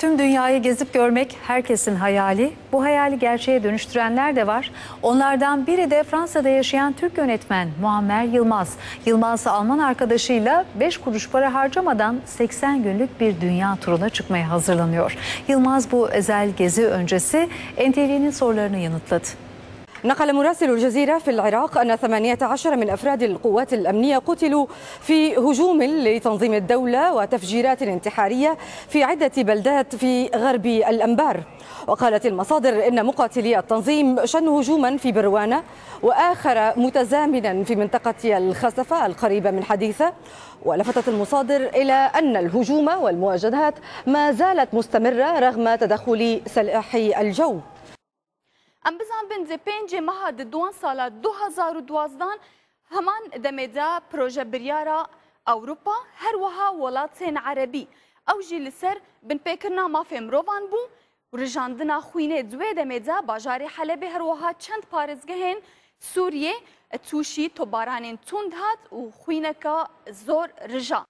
Tüm dünyayı gezip görmek herkesin hayali. Bu hayali gerçeğe dönüştürenler de var. Onlardan biri de Fransa'da yaşayan Türk yönetmen Muammer Yılmaz. Yılmaz Alman arkadaşıyla 5 kuruş para harcamadan 80 günlük bir dünya turuna çıkmaya hazırlanıyor. Yılmaz bu özel gezi öncesi NTV'nin sorularını yanıtladı. نقل مراسل الجزيرة في العراق أن 18 من أفراد القوات الأمنية قتلوا في هجوم لتنظيم الدولة وتفجيرات انتحارية في عدة بلدات في غرب الأنبار. وقالت المصادر إن مقاتلي التنظيم شنوا هجوما في بروانة وآخر متزامنا في منطقة الخسفة القريبة من حديثة. ولفتت المصادر إلى أن الهجوم والمواجهات ما زالت مستمرة رغم تدخل سلاح الجو. ام بزان بن د پنج ماه د دوان سالا 2012 همان دمدا پروژه بریارا اوروبا هر وها ولاتین عربی او جی لسر بن پیکرنا مافی مروان بو رجاندنا خوینه دوی دمدا باجاری حلب هر وها چند پارزگهن سوریه توشی تو بارانین توند هات و خوینکا زور رجا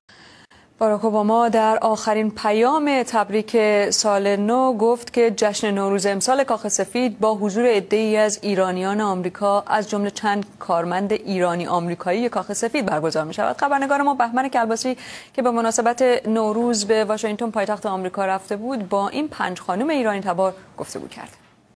باراک اوباما در آخرین پیام تبریک سال نو گفت که جشن نوروز امسال کاخ سفید با حضور عده‌ای از ایرانیان آمریکا از جمله چند کارمند ایرانی آمریکایی کاخ سفید برگزار می شود خبرنگار ما بهمن کلباسی که به مناسبت نوروز به واشنگتن پایتخت آمریکا رفته بود با این پنج خانم ایرانی تبار گفتگو کرد.